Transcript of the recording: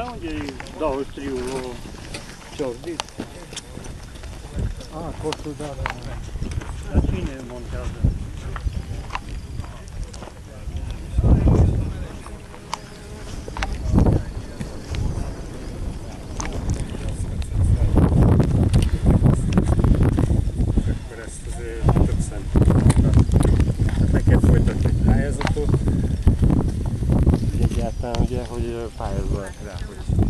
Da unde o dau striul o ce orbit? A, costul, da, da. Dar cine montează? Там, где я ходил.